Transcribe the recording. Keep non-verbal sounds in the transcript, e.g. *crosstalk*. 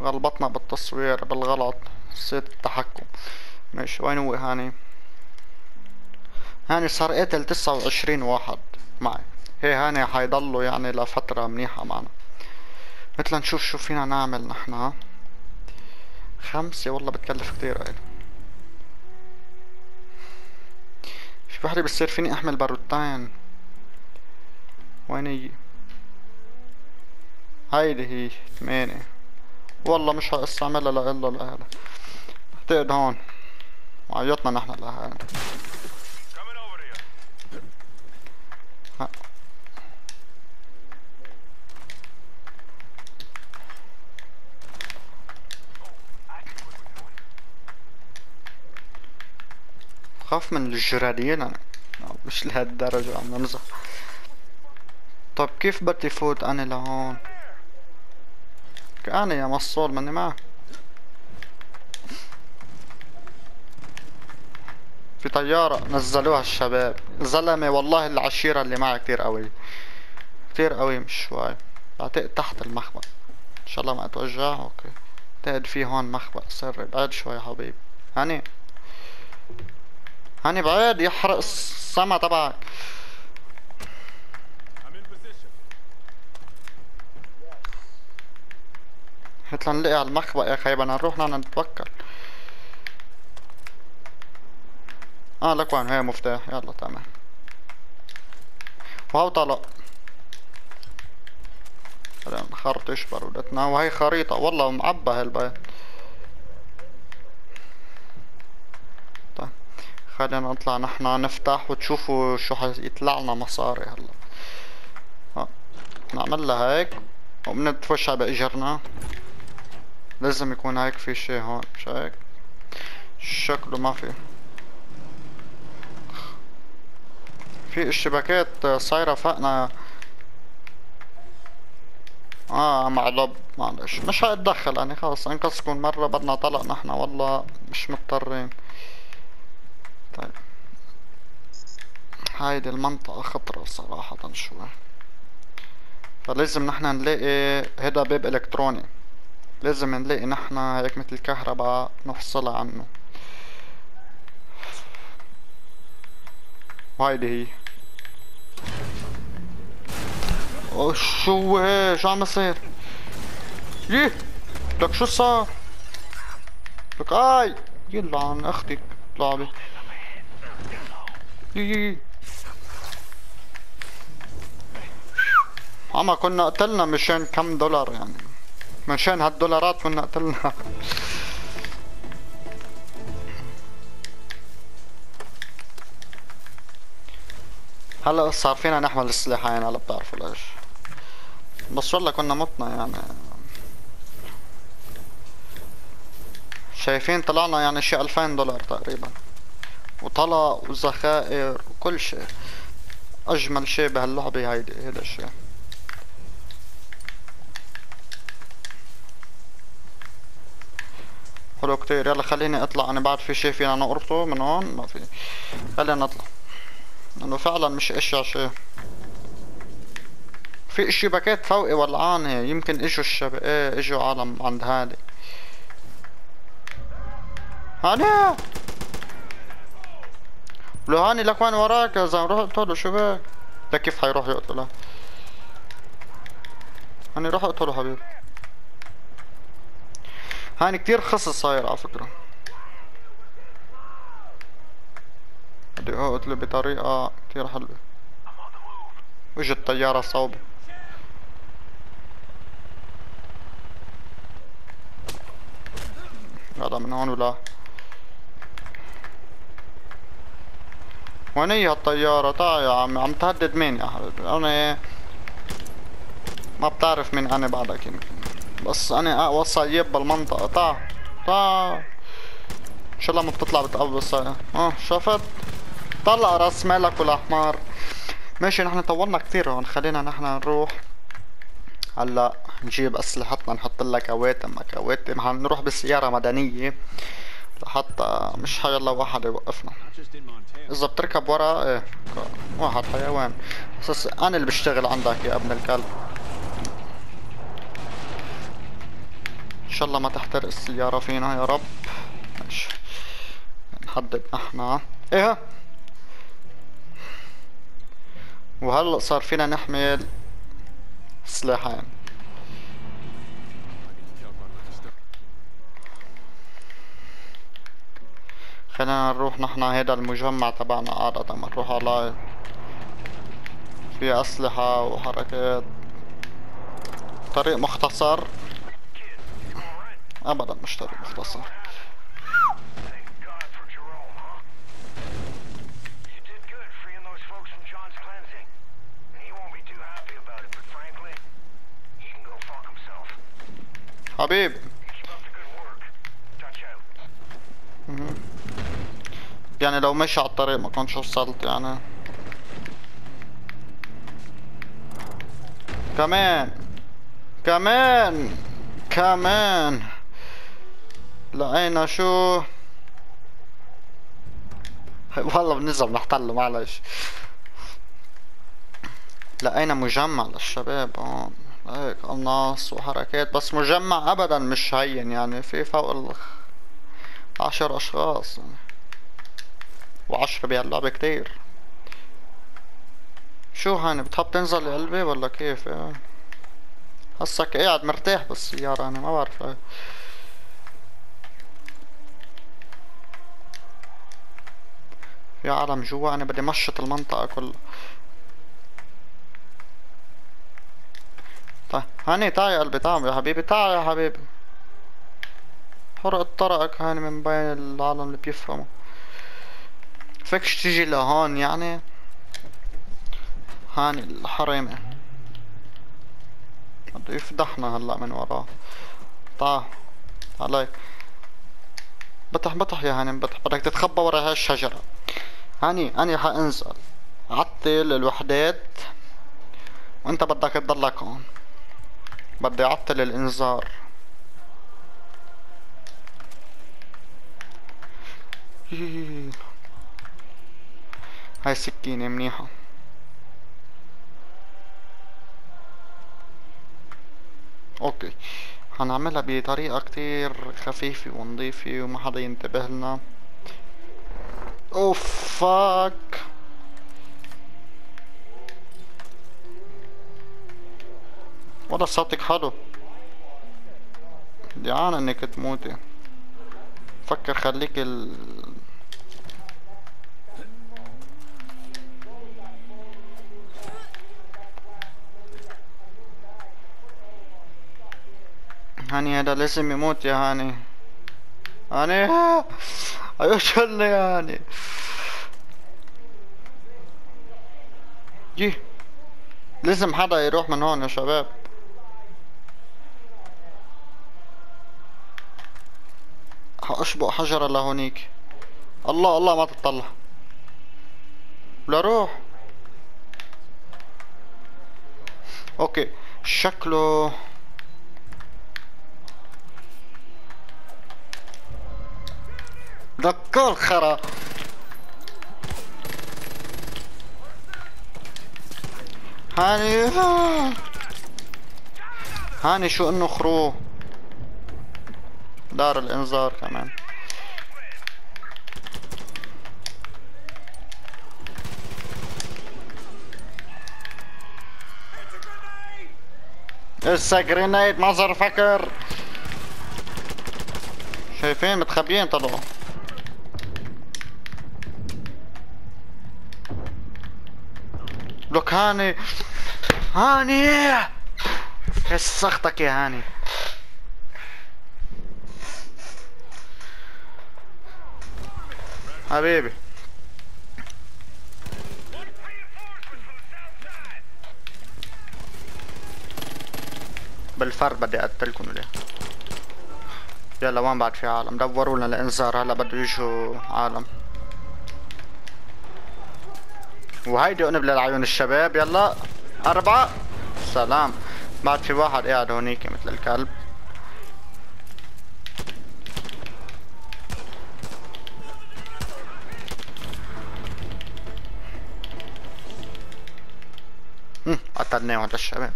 غلبطنا بالتصوير بالغلط نسيت التحكم. ماشي وين هو هاني؟ هاني صار قتل تسعة وعشرين واحد معي. هي هاني حيضلوا يعني لفترة منيحة معنا. مثل نشوف شو فينا نعمل نحنا خمسة والله بتكلف كتير هاي في وحدة بتصير فيني أحمل باروتين. وين هي؟ هيدي هي ثمانية. والله مش هستعملها لإلا لهذا اعتقد هون. عيطنا نحن لهذا Coming over to you. خاف من الجرادين أنا. مش لهالدرجة عم نمزح طب كيف بدي فوت أنا لهون؟ أنا يا مسطول ماني معك في طيارة نزلوها الشباب. زلمة والله العشيرة اللي معي كتير قوي. كتير قوي مش شوي بعتقد تحت المخبأ. إن شاء الله ما أتوجع. أوكي. بعتقد في هون مخبأ. سري بعد شوي يا حبيبي هاني هاني بعيد. يحرق السما تبعك. مثل نلاقي على المخبأ يا خي بدنا نروح نحن نتوكل. آه لك وين هي مفتاح. يلا تمام. وهو طلق خلينا نخرطش بارودتنا وهي خريطة. والله معبى هالبيت طيب خلينا نطلع. نحنا نفتح وتشوفوا شو حيطلع لنا مصاري. هلا آه نعمل لها هيك. وبنتفشى بإجرنا. لازم يكون هيك في شي هون مش هيك؟ شكله ما في. في الشبكات صايرة فوقنا آه معلب معلش مش هتدخل يعني خلص. انقذكم مرة بدنا طلق نحنا والله مش مضطرين. طيب. هايدي المنطقة خطرة صراحة شوي. فلازم نحنا نلاقي هدا باب إلكتروني. لازم نلاقي نحنا هيك مثل الكهرباء نفصلها عنه. وهيدي هي. شو هي شو عم يصير؟ يه لك شو صار؟ لك آي! يلعن أختك اطلع بي يي يي اما كنا قتلنا مشان كم دولار يعني. مشان هالدولارات كنا قتلنا هلا صار فينا نحمل السلاحين هلا بتعرفوا ليش بس والله كنا متنا يعني. شايفين طلعنا يعني شي ألفين دولار تقريبا. وطلق وذخائر وكل شيء أجمل شيء بهاللعبة هيدي هيدا الشيء حلو كتير يلا خليني اطلع. أنا بعد في شي فينا نقربطه من هون؟ ما في. خلينا نطلع. انه فعلا مش أشياء شيء. في الشبكات فوقي ولعانة يمكن إجوا الشب إيه إجوا عالم عند هادي هاني! لو هاني لك وين وراك يا زلمة؟ روح اقتله. شو بك؟ لك كيف حيروح يقتله؟ هاني روح اقتله حبيبي. هاني كتير خصص صاير على فكرة بدي اقتله بطريقة كتير حلوة. وجه الطيارة صوبي هذا من هون ولا؟ وين هي الطيارة؟ تعا يا عمي عم تهدد مين يا حبيبي أنا ما بتعرف مين أنا بعدك يمكن. بس أنا اقوى صيب بالمنطقة. تعا تعا إن شاء الله ما بتطلع بتقبص آه شفت؟ طلع راس مالك والأحمر. ماشي نحن طولنا كثير هون. خلينا نحن نروح. هلا نجيب أسلحتنا نحط لها كواتم كواتم نروح بسيارة مدنية لحتى مش حيلا واحد يوقفنا. إذا بتركب ورا إيه واحد حيوان. أساس أنا اللي بشتغل عندك يا ابن الكلب. شاء الله ما تحترق السيارة فينا يا رب. ماشي. نحدد إحنا. إيه؟ وهلا صار فينا نحمل سلاحين؟ خلينا نروح نحن هيدا المجمع تبعنا عادة نروح على في أسلحة وحركات. طريق مختصر. أبدا مش طريق مختصر Thank God for Jerome, huh? You did good freeing those folks from John's cleansing. And he won't be too happy about it, but frankly, he can go fuck himself. حبيب Keep up the good work. Touch out. يعني لو مشي على الطريق ما كنتش وصلت يعني كمان كمان كمان لقينا شو؟ والله بنزل نحتل معلش. لقينا مجمع للشباب هون. هيك قناص وحركات بس مجمع ابدا مش هين يعني في فوق ال عشر أشخاص يعني. وعشرة بهاللعبة كتير شو هاني بتحب تنزل يا قلبي ولا كيف؟ هسك قاعد مرتاح بالسيارة أنا ما بعرف في عالم جوا أنا بدي مشط المنطقة كلها. طيب هاني تعال يا قلبي تعال يا حبيبي تعال يا حبيبي. حرقت طرقك هاني من بين العالم اللي بيفهموا فيكش تيجي لهون يعني؟ هاني الحريمة. بده يفضحنا هلا من وراه. تعال عليك بطح بطح يا هاني بطح بدك تتخبى ورا هاي هاني أنا حانزل عطل الوحدات وانت بدك تضلك هون بدي اعطل الانذار. *laughs* هاي سكينة منيحة. أوكي. هنعملها بطريقة كتير خفيفة ونظيفة وما حدا ينتبه لنا. اوف fuck والله صوتك حلو جعان انك تموتي فكر خليك ال هاني هذا لازم يموت يا هاني هاني شلنا يا هاني جي لازم حدا يروح من هون يا شباب. اشبق حجرة لهونيك. الله الله ما تطلع. لا روح. أوكي. شكله دكار خرا. هاني هاني شو إنه خروه دار الإنذار كمان. لسه جرينيد مصر فكر شايفين متخبيين طلعوا. لك هاني. هاني سختك يا هاني. حبيبي. بالفرد بدي أقتلكم اليوم. يلا وين بعد في عالم؟ دوروا لنا الإنذار هلا بده يجوا عالم. وهيدي قنبلة لعيون الشباب. يلا أربعة. سلام. بعد في واحد قاعد هونيك مثل الكلب. هم، قتلناه هذا الشباب.